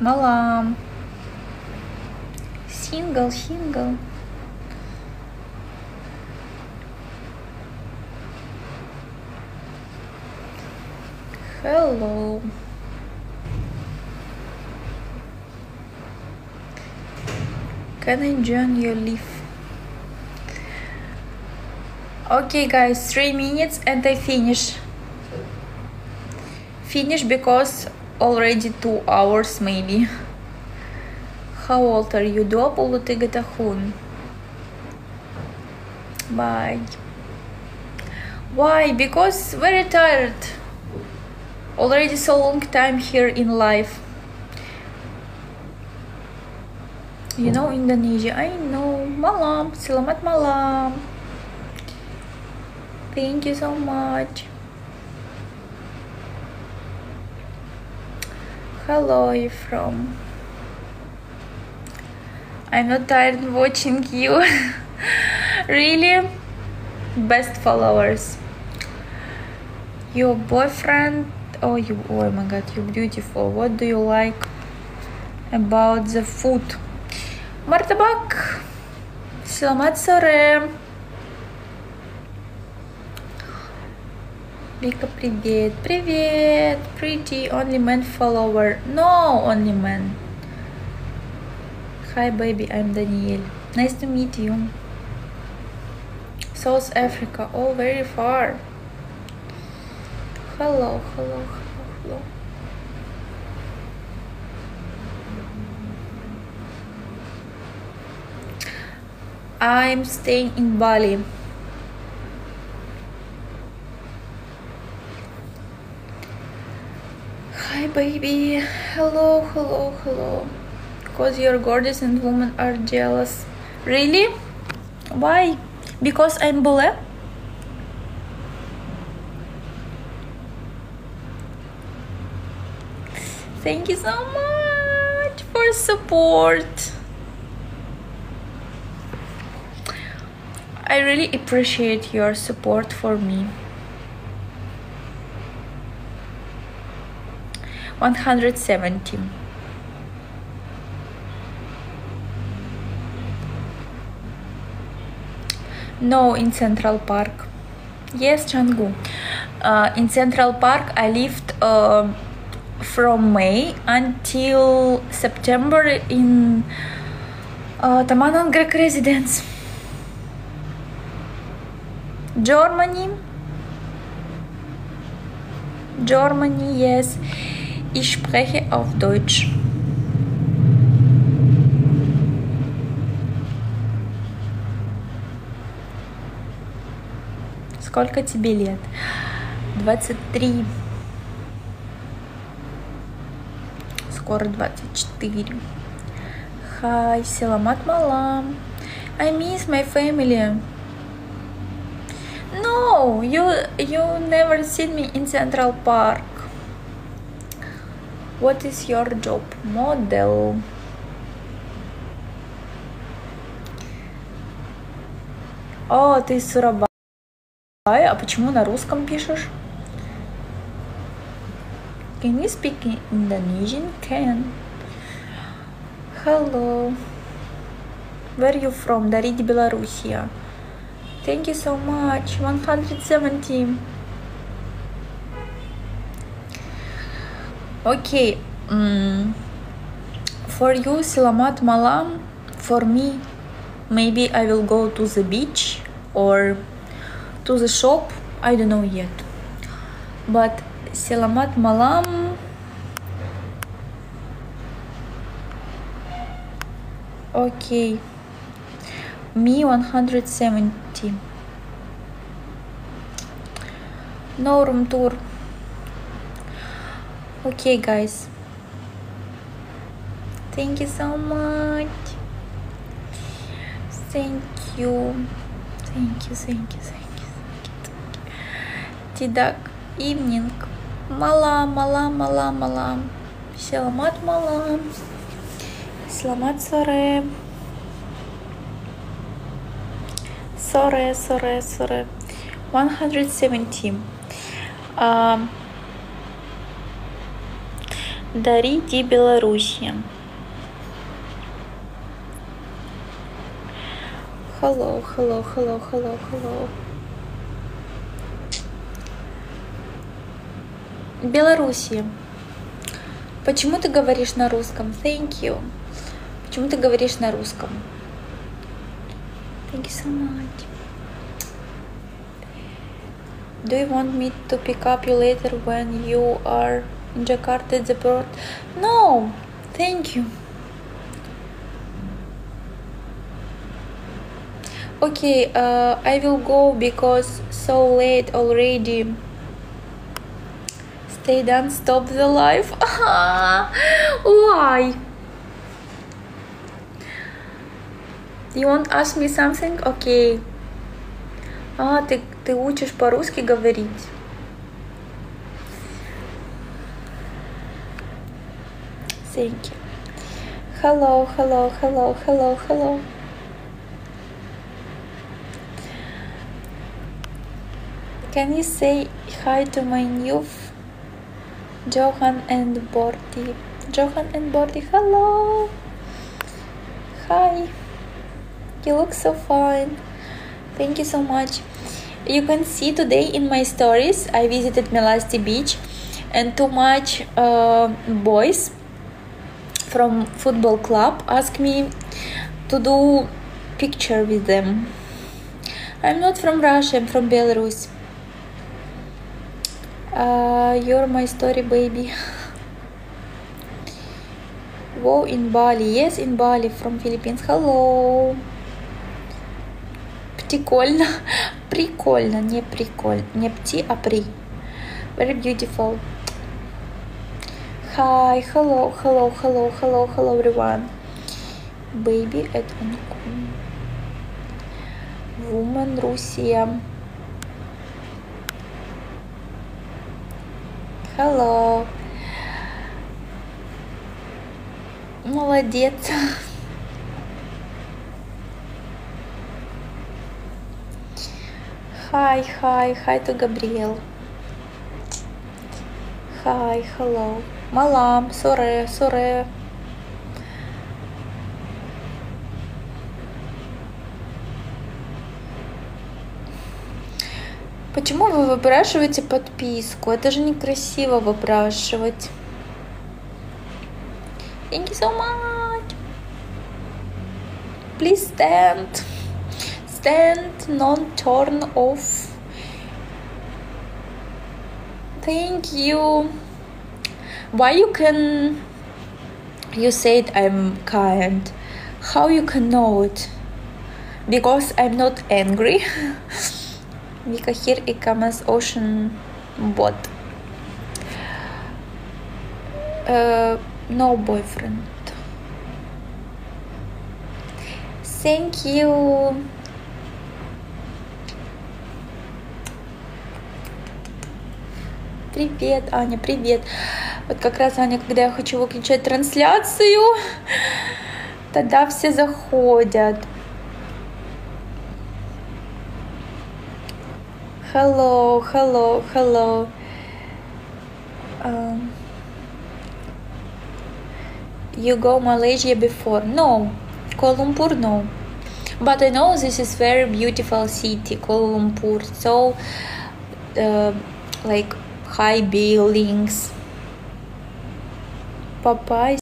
Malam. Single, single. Hello. Can I join your live? Okay, guys, three minutes and I finish. Finish because already two hours maybe. How old are you? Doa puluh tiga tahun. Bye. Why? Because very tired. Already so long time here in life. You know Indonesia. I know. Malam. Selamat malam. Thank you so much. Hello, you from? I'm not tired watching you. really? Best followers. Your boyfriend? Oh, you! Oh my God, you're beautiful. What do you like about the food? Martabak. Selamat sore. Вика, привет. Привет. Pretty. Only man follower. No, only man. Hi, baby. I'm Danielle. Nice to meet you. South Africa. Oh, very far. Hello, hello, hello, hello. I'm staying in Bali. Hi, baby. Hello, hello, hello. Because you're gorgeous and women are jealous. Really? Why? Because I'm bole? Thank you so much for support. I really appreciate your support for me. 170. No, in Central Park. Yes, Canggu. Uh, in Central Park, I lived uh, from May until September in uh, Tamanan residence. Germany. Germany, yes. Ich spreche auf Deutsch. Сколько тебе лет? 23. Скоро 24. Hi, Selamat malam. I miss my family. No, you you never seen me in Central Park. What is your job? Model. О, ты из Сурабая. А почему на русском пишешь? Can you speak Indonesian? Can. Hello. Where are you from? Дариди, Белоруссия. Thank you so much. 170. Okay. Mm, for you, Selamat Malam. For me, maybe I will go to the beach or to the shop. I don't know yet. But Selamat Malam. Okay. Me 170. No room tour. Okay, guys. Thank you so much. Thank you. Thank you, thank you, thank you. Tidak evening. Malam, malam, malam, malam. Selamat malam. Selamat sore. Sore, sore, sore. 170. Um, Дарите Белоруссия. Hello, hello, hello, hello, hello. Белоруссия. Почему ты говоришь на русском? Thank you. Почему ты говоришь на русском? Thank you so much. Do you want me to pick up you later when you are Jakarta at the port? No, thank you. Okay, uh, I will go because so late already. Stay down, stop the life. Why? You want ask me something? Okay. А, ты, ты учишь по-русски говорить. Thank you. Hello, hello, hello, hello, hello. Can you say hi to my new Johan and Borty? Johan and Borty, hello. Hi. You look so fine. Thank you so much. You can see today in my stories I visited Melasti Beach and too much uh, boys from football club ask me to do picture with them. I'm not from Russia, I'm from Belarus. Uh, you're my story baby. Whoa, in Bali. Yes, in Bali from Philippines. Hello. Прикольно. Прикольно, не прикольно. Не пти, а при. Very beautiful. Hi, hello, hello, hello, hello, hello everyone. Baby at Ancon. Woman Russia. Hello. Молодец. Hi, hi, hi to Gabriel. Hi, hello. Malam, sore, sore. Почему вы выпрашиваете подписку? Это же некрасиво выпрашивать. Thank you so much. Please stand. Stand, non turn off. Thank you. Why you can you said I'm kind. How you can know it? Because I'm not angry. Vika here it comes ocean bot. Uh, no boyfriend. Thank you. Привет, Аня, привет. Вот как раз, Аня, когда я хочу выключать трансляцию, тогда все заходят. Hello, hello, hello. Um, you go Malaysia before? No, Kuala Lumpur, no. But I know this is very beautiful city, Kuala Lumpur. So, uh, like high buildings. Papai